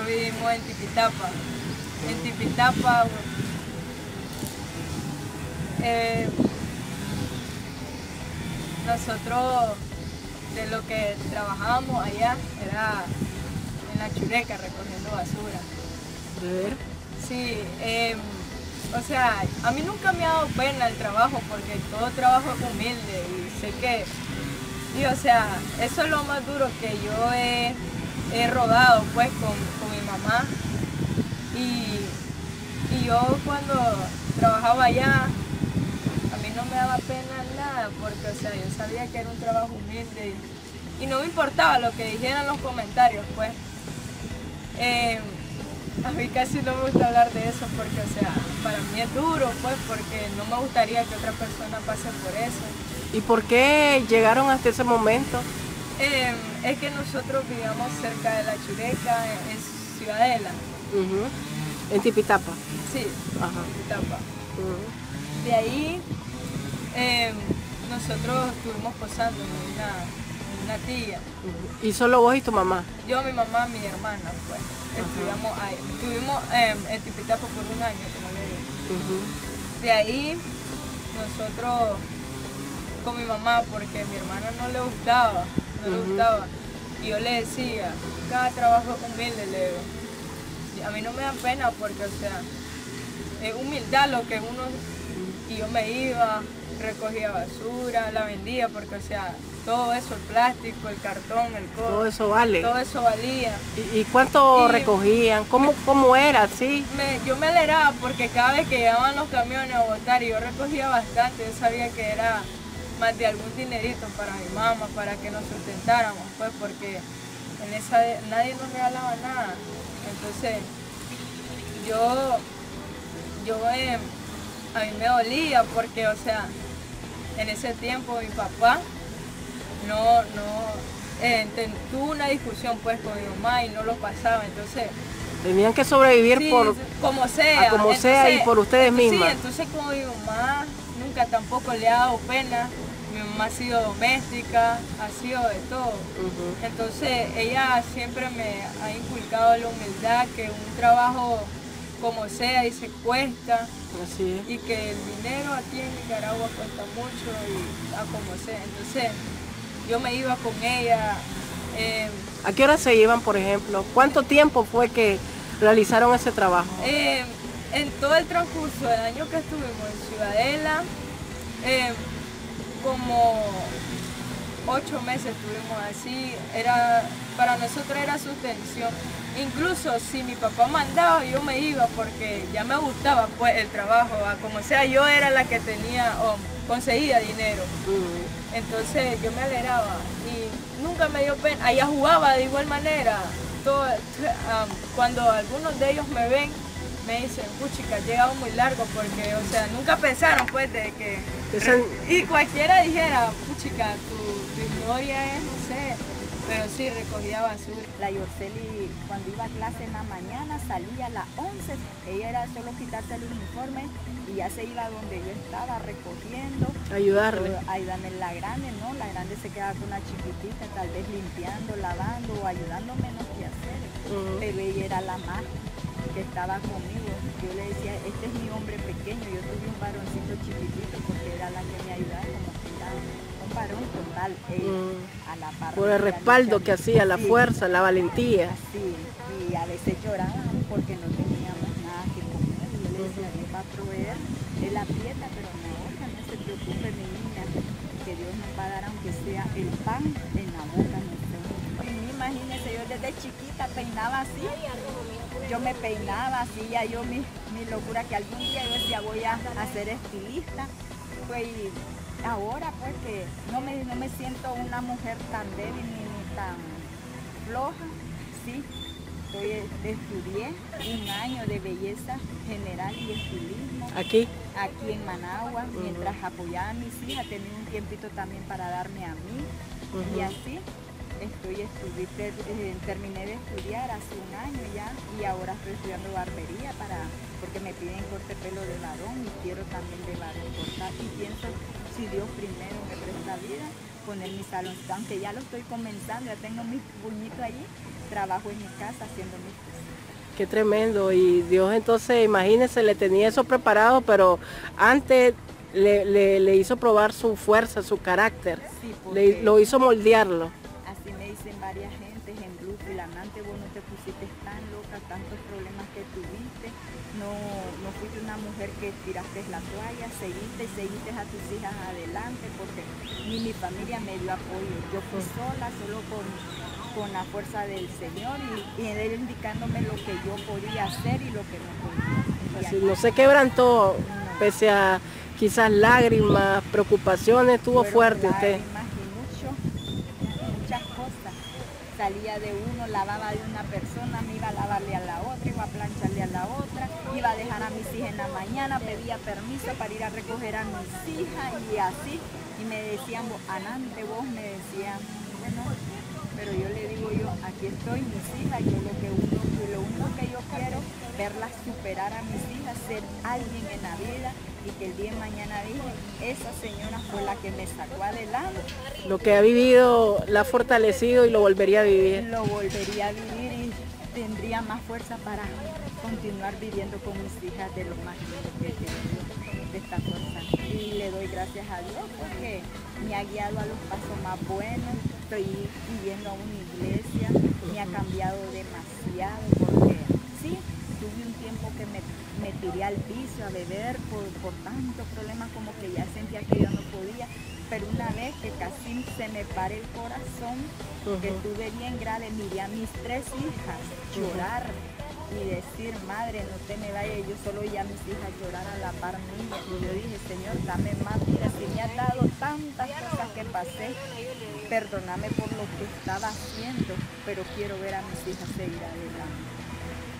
nosotros vivimos en Tipitapa. En Tipitapa, eh, nosotros de lo que trabajábamos allá era en la chureca recogiendo basura. ¿De ver? Sí, em, o sea, a mí nunca me ha dado pena el trabajo porque todo trabajo es humilde y sé que, y o sea, eso es lo más duro que yo he, he rodado pues con, mamá y, y yo cuando trabajaba allá, a mí no me daba pena nada porque, o sea, yo sabía que era un trabajo humilde y, y no me importaba lo que dijeran los comentarios pues. Em, a mí casi no me gusta hablar de eso porque, o sea, para mí es duro, pues, porque no me gustaría que otra persona pase por eso. ¿Y por qué llegaron hasta ese momento? Eh, es que nosotros vivíamos cerca de la Chureca, Ciudadela. En Tipitapa. Sí, Ajá. Itapa. Ujú. De ahí eh, nosotros estuvimos posando en una, en una tía. ¿Y solo vos y tu mamá? Yo, mi mamá, mi hermana, pues. Estuvimos ahí. Estuvimos eh, en Tipitapa por un año, como le digo. De ahí nosotros con mi mamá, porque a mi hermana no le gustaba, no le gustaba. Y yo le decía, cada trabajo es humilde, le digo. A mí no me da pena porque, o sea, es humildad lo que uno... Y yo me iba, recogía basura, la vendía, porque, o sea, todo eso, el plástico, el cartón, el Todo eso vale. todo eso valía. ¿Y, y cuánto Y- recogían? ¿Cómo, cómo era? ¿Sí? Me- yo me alegraba porque cada vez que llegaban los camiones a botar y yo recogía bastante, yo sabía que era más de algún dinerito para mi mamá, para que nos sustentáramos, pues porque en esa nadie nos regalaba nada. Entonces yo, yo eh, a mí me dolía porque, o sea, en ese tiempo mi papá no, no, eh, tuvo una discusión pues con mi mamá y no lo pasaba, entonces Tenían que sobrevivir Sí, por... como sea. a como sea y por ustedes mismas. Sí, entonces como mi mamá nunca tampoco le ha dado pena, mamá ha sido doméstica, ha sido de todo. Entonces ella siempre me ha inculcado la humildad, que un trabajo como sea y se cuesta Así es. y que el dinero aquí en Nicaragua cuesta mucho y a como sea. Entonces yo me iba con ella. eh, ¿A qué hora se iban, por ejemplo? ¿Cuánto tiempo fue que realizaron ese trabajo? Eh, en todo el transcurso del año que estuvimos en Ciudadela, eh, como ocho meses estuvimos así, era, para nosotros era sustención. Incluso si mi papá mandaba, yo me iba porque ya me gustaba pues el trabajo, como sea, yo era la que tenía o conseguía dinero. Entonces yo me alegraba y nunca me dio pena. Allá jugaba de igual manera. Todo, am, cuando algunos de ellos me ven, me dicen, puchica, llegado muy largo porque, o sea, nunca pensaron pues de que... Y cualquiera dijera, puchica, tu, tu historia es, no sé, pero sí recogía basura. La Yorceli cuando iba a clase en la mañana salía a las 11, ella era solo quitarse el uniforme y ya se iba donde yo estaba recogiendo. Ayudarle. Ayudarme la grande, ¿no? La grande se quedaba con la chiquitita, tal vez limpiando, lavando o ayudándome en los quehaceres. Ujú. Pero ella era la más que estaba conmigo. Yo le decía, este es mi hombre pequeño, yo tuve un varoncito chiquitito porque era la que me ayudaba, como que era un varón total, ella, Mm. a la par. Por el respaldo que hacía, la Sí. fuerza, la valentía. Sí, y a veces llorábamos porque no teníamos nada que comer. Yo le decía, Dios va a proveer, él aprieta, pero no no se preocupe mi niña, que Dios nos va a dar aunque sea el pan en la boca. No sé. Y imagínense, yo desde chiquita peinaba así, yo me peinaba así, ya yo mi, mi locura que algún día yo decía voy a, a ser estilista, pues ahora pues que no me, no me siento una mujer tan débil ni, ni tan floja, sí. Estoy, estudié un año de belleza general y estilismo. Aquí. aquí en Managua, mientras apoyaba a mis hijas, tenía un tiempito también para darme a mí y así estoy estudié, eh, terminé de estudiar hace un año ya y ahora estoy estudiando barbería para porque me piden corte pelo de varón y quiero también de varón cortar y pienso si Dios primero me presta vida poner mi salón, aunque ya lo estoy comenzando, ya tengo mi puñito allí, trabajo en mi casa haciendo mis cosas. Qué tremendo. Y Dios entonces, imagínese, le tenía eso preparado, pero antes le, le- le hizo probar su fuerza, su carácter. Sí, Le- lo hizo moldearlo. Varias gentes en grupo, y la amante vos no te pusiste tan loca, tantos problemas que tuviste, no, no fuiste una mujer que tiraste la toalla, seguiste y seguiste a tus hijas adelante, porque ni mi familia me dio apoyo, yo fui sola, solo con, con la fuerza del Señor y, y él indicándome lo que yo podía hacer y lo que no podía. Así, no se quebrantó, pese a quizás lágrimas, preocupaciones, estuvo Fueron fuerte usted. lágrimas y mucho, muchas cosas. Salía de uno, lavaba de una persona, me iba a lavarle a la otra, iba a plancharle a la otra, iba a dejar a mis hijas en la mañana, pedía permiso para ir a recoger a mis hijas y así. Y me decían, "Vos, Anante, vos me decían, bueno, pero yo le digo yo, aquí estoy, mis hijas, yo lo que uno, lo único que yo quiero, verlas superar a mis hijas, ser alguien en la vida y que el día de mañana dije, esa señora fue la que me sacó adelante, Lo que ha vivido la ha fortalecido y lo volvería a vivir. lo volvería a vivir y tendría más fuerza para continuar viviendo con mis hijas de lo más que de esta fuerza. Y le doy gracias a Dios porque me ha guiado a los pasos más buenos. Estoy viviendo a una iglesia, me ha cambiado demasiado porque sí, tuve un tiempo que me, me tiré al piso a beber por, por tantos problemas como que ya sentía que yo no podía. Pero una vez que casi se me pare el corazón, que Ujú. estuve bien grave, miré a mis tres hijas llorar y decir, madre, no te me vayas, yo solo ya mis hijas llorar a la par mía. Y yo dije, Señor, dame más vida, si me has dado tantas cosas que pasé, perdóname por lo que estaba haciendo, pero quiero ver a mis hijas seguir adelante.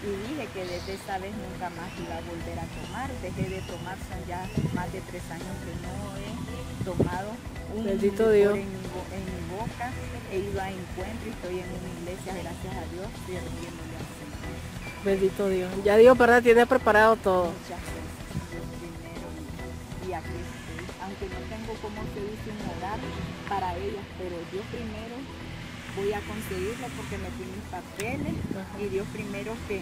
Y dije que desde esa vez nunca más iba a volver a tomar. Dejé de tomar, son ya más de tres años que no he tomado un Bendito Dios. En, mi, bo- en mi boca. He ido a encuentro y estoy en una iglesia, gracias a Dios, sirviéndole al Señor. Bendito Dios. Ya Dios, ¿verdad? Tiene preparado todo. Muchas gracias, Dios primero. Y, aquí estoy. Aunque no tengo, como se dice, un hogar para ellas, pero Dios primero voy a conseguirlo porque me piden mis papeles y Dios primero que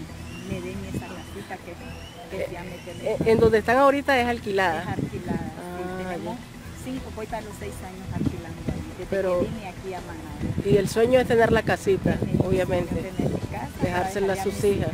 me den esa casita que, que ya me Eh, tenemos. En donde están ahorita es Es alquilada. alquilada. sí. Ah, tenemos cinco, voy para los seis años alquilando ahí, desde Pero- que vine aquí a Managua. Y el sueño es tener la casita, obviamente. tener mi casa, Dejársela a sus mis hijas.